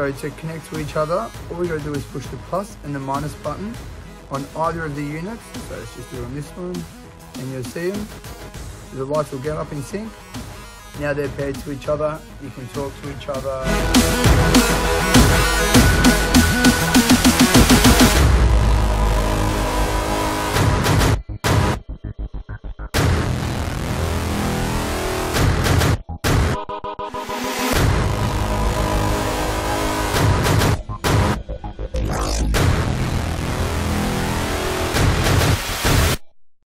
So to connect to each other, all we gotta do is push the plus and the minus button on either of the units. So let's just do on this one, and you'll see them. The lights will get up in sync. Now they're paired to each other. You can talk to each other.